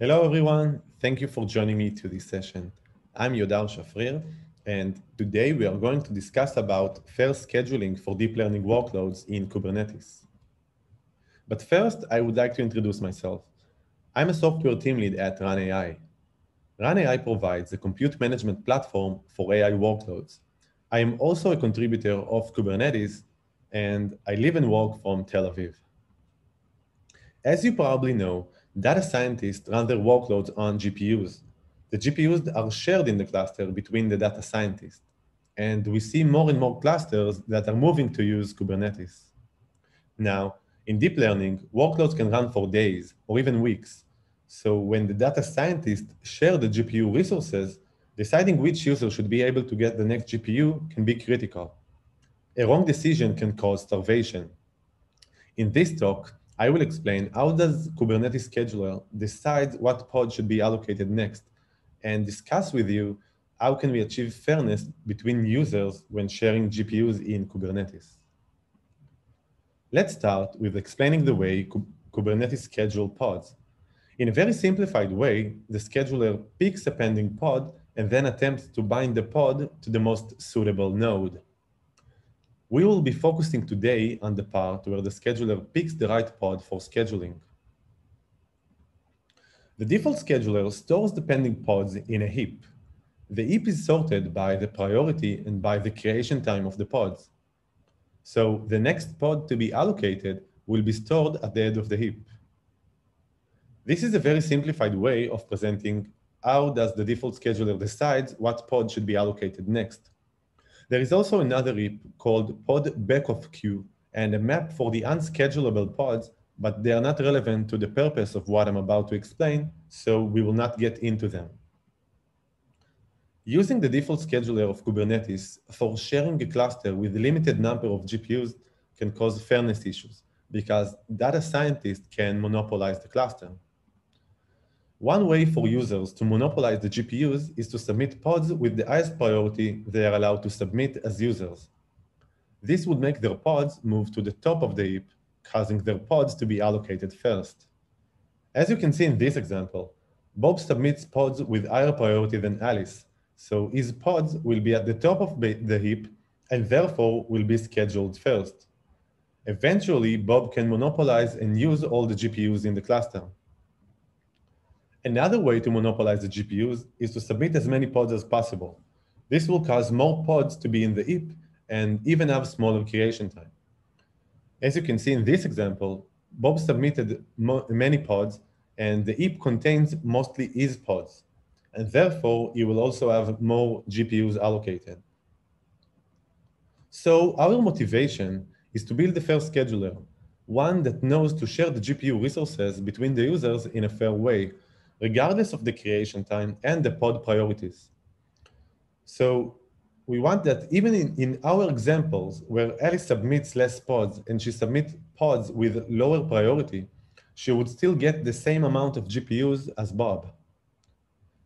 Hello, everyone. Thank you for joining me to this session. I'm Yodar Shafrir, and today we are going to discuss about fair scheduling for deep learning workloads in Kubernetes. But first, I would like to introduce myself. I'm a software team lead at RunAI. RunAI provides a compute management platform for AI workloads. I am also a contributor of Kubernetes, and I live and work from Tel Aviv. As you probably know, data scientists run their workloads on GPUs, the GPUs are shared in the cluster between the data scientists. And we see more and more clusters that are moving to use Kubernetes. Now, in deep learning, workloads can run for days or even weeks. So when the data scientists share the GPU resources, deciding which user should be able to get the next GPU can be critical. A wrong decision can cause starvation. In this talk, I will explain how does Kubernetes scheduler decide what pod should be allocated next and discuss with you how can we achieve fairness between users when sharing GPUs in Kubernetes. Let's start with explaining the way Kubernetes schedule pods. In a very simplified way, the scheduler picks a pending pod and then attempts to bind the pod to the most suitable node. We will be focusing today on the part where the scheduler picks the right pod for scheduling. The default scheduler stores the pending pods in a heap. The heap is sorted by the priority and by the creation time of the pods. So the next pod to be allocated will be stored at the head of the heap. This is a very simplified way of presenting how does the default scheduler decide what pod should be allocated next. There is also another heap called pod backoff queue and a map for the unschedulable pods but they are not relevant to the purpose of what I'm about to explain, so we will not get into them. Using the default scheduler of Kubernetes for sharing a cluster with a limited number of GPUs can cause fairness issues because data scientists can monopolize the cluster. One way for users to monopolize the GPUs is to submit pods with the highest priority they are allowed to submit as users. This would make their pods move to the top of the heap causing their pods to be allocated first. As you can see in this example, Bob submits pods with higher priority than Alice, so his pods will be at the top of the heap and therefore will be scheduled first. Eventually, Bob can monopolize and use all the GPUs in the cluster. Another way to monopolize the GPUs is to submit as many pods as possible. This will cause more pods to be in the heap and even have smaller creation time. As you can see in this example, Bob submitted many pods, and the heap contains mostly his pods, and therefore you will also have more GPUs allocated. So our motivation is to build a fair scheduler, one that knows to share the GPU resources between the users in a fair way, regardless of the creation time and the pod priorities. So we want that even in, in our examples where Alice submits less pods and she submits pods with lower priority, she would still get the same amount of GPUs as Bob.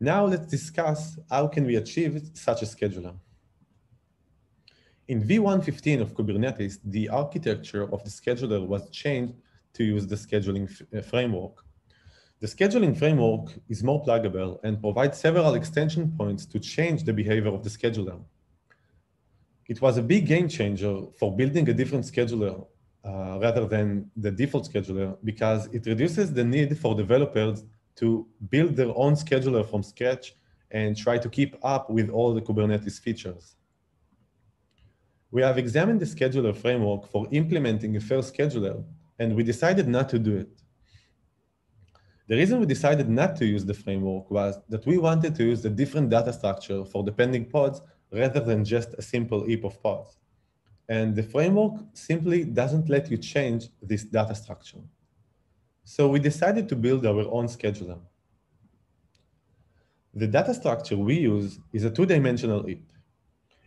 Now let's discuss how can we achieve such a scheduler. In V1.15 of Kubernetes, the architecture of the scheduler was changed to use the scheduling uh, framework. The scheduling framework is more pluggable and provides several extension points to change the behavior of the scheduler. It was a big game changer for building a different scheduler uh, rather than the default scheduler because it reduces the need for developers to build their own scheduler from scratch and try to keep up with all the Kubernetes features. We have examined the scheduler framework for implementing a fair scheduler, and we decided not to do it. The reason we decided not to use the framework was that we wanted to use a different data structure for the pending pods rather than just a simple heap of pods. And the framework simply doesn't let you change this data structure. So we decided to build our own scheduler. The data structure we use is a two-dimensional heap.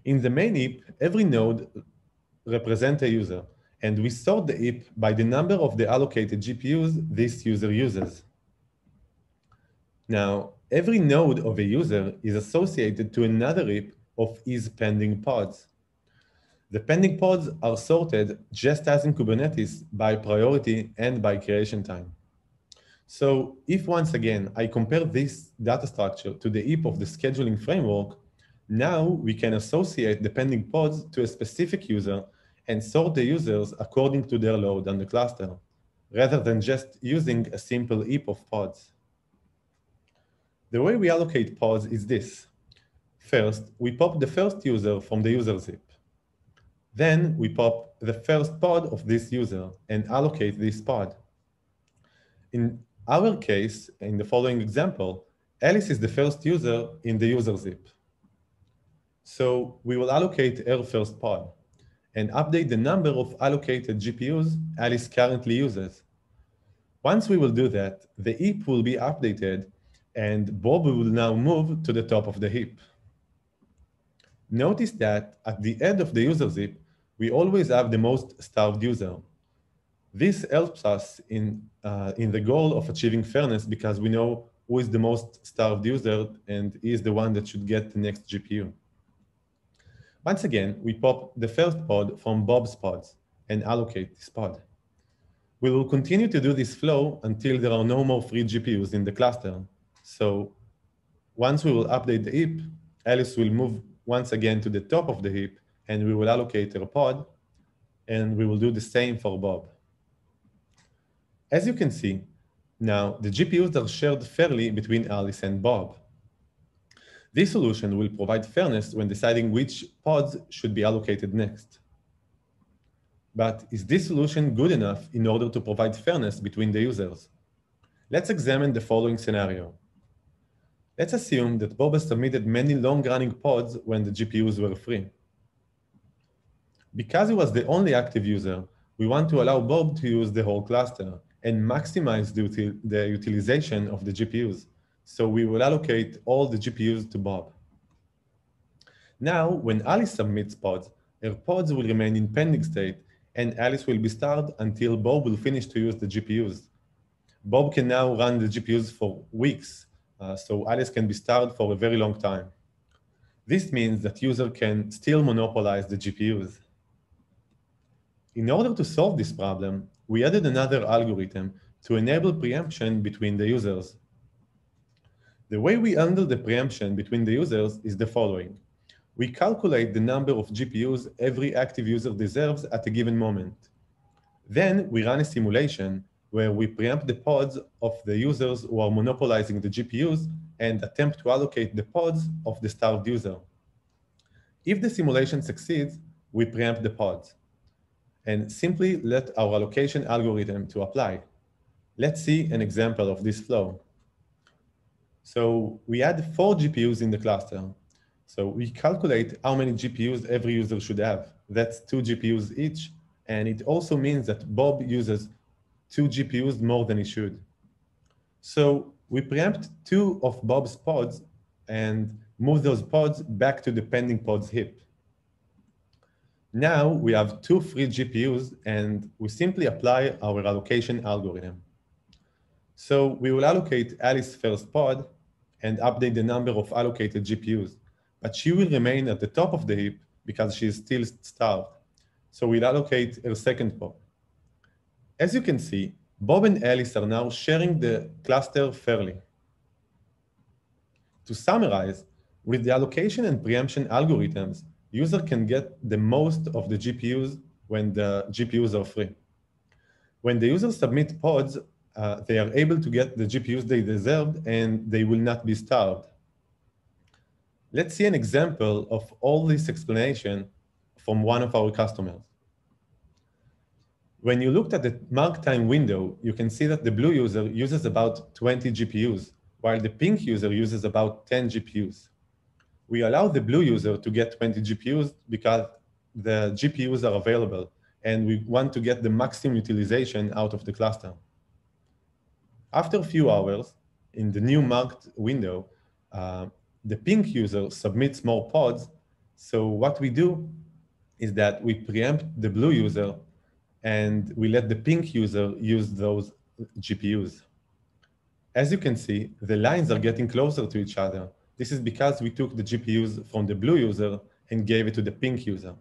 In the main heap, every node represents a user, and we sort the heap by the number of the allocated GPUs this user uses. Now, every node of a user is associated to another heap of his pending pods. The pending pods are sorted just as in Kubernetes by priority and by creation time. So if once again, I compare this data structure to the heap of the scheduling framework, now we can associate the pending pods to a specific user and sort the users according to their load on the cluster, rather than just using a simple heap of pods. The way we allocate pods is this. First, we pop the first user from the users heap. Then we pop the first pod of this user and allocate this pod. In our case, in the following example, Alice is the first user in the users heap. So we will allocate her first pod and update the number of allocated GPUs Alice currently uses. Once we will do that, the heap will be updated and Bob will now move to the top of the heap. Notice that at the end of the users heap, we always have the most starved user. This helps us in, uh, in the goal of achieving fairness because we know who is the most starved user and is the one that should get the next GPU. Once again, we pop the first pod from Bob's pods and allocate this pod. We will continue to do this flow until there are no more free GPUs in the cluster. So once we will update the heap, Alice will move once again to the top of the heap and we will allocate her pod and we will do the same for Bob. As you can see, now the GPUs are shared fairly between Alice and Bob. This solution will provide fairness when deciding which pods should be allocated next. But is this solution good enough in order to provide fairness between the users? Let's examine the following scenario. Let's assume that Bob has submitted many long-running pods when the GPUs were free. Because he was the only active user, we want to allow Bob to use the whole cluster, and maximize the, util the utilization of the GPUs. So we will allocate all the GPUs to Bob. Now, when Alice submits pods, her pods will remain in pending state and Alice will be starved until Bob will finish to use the GPUs. Bob can now run the GPUs for weeks, uh, so Alice can be starved for a very long time. This means that user can still monopolize the GPUs. In order to solve this problem, we added another algorithm to enable preemption between the users. The way we handle the preemption between the users is the following. We calculate the number of GPUs every active user deserves at a given moment. Then we run a simulation where we preempt the pods of the users who are monopolizing the GPUs and attempt to allocate the pods of the starved user. If the simulation succeeds, we preempt the pods and simply let our allocation algorithm to apply. Let's see an example of this flow. So we had four GPUs in the cluster. So we calculate how many GPUs every user should have. That's two GPUs each. And it also means that Bob uses two GPUs more than he should. So we preempt two of Bob's pods and move those pods back to the pending pods heap. Now we have two free GPUs and we simply apply our allocation algorithm. So we will allocate Alice first pod and update the number of allocated GPUs, but she will remain at the top of the heap because she is still starved. So we'll allocate her second pod. As you can see, Bob and Alice are now sharing the cluster fairly. To summarize, with the allocation and preemption algorithms, user can get the most of the GPUs when the GPUs are free. When the user submit pods, uh, they are able to get the GPUs they deserved and they will not be starved. Let's see an example of all this explanation from one of our customers. When you looked at the mark time window, you can see that the blue user uses about 20 GPUs, while the pink user uses about 10 GPUs we allow the blue user to get 20 GPUs because the GPUs are available and we want to get the maximum utilization out of the cluster. After a few hours, in the new marked window, uh, the pink user submits more pods. So what we do is that we preempt the blue user and we let the pink user use those GPUs. As you can see, the lines are getting closer to each other this is because we took the GPUs from the blue user and gave it to the pink user.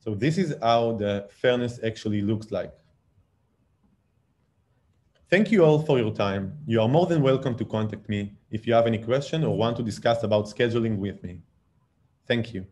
So this is how the fairness actually looks like. Thank you all for your time. You are more than welcome to contact me if you have any question or want to discuss about scheduling with me. Thank you.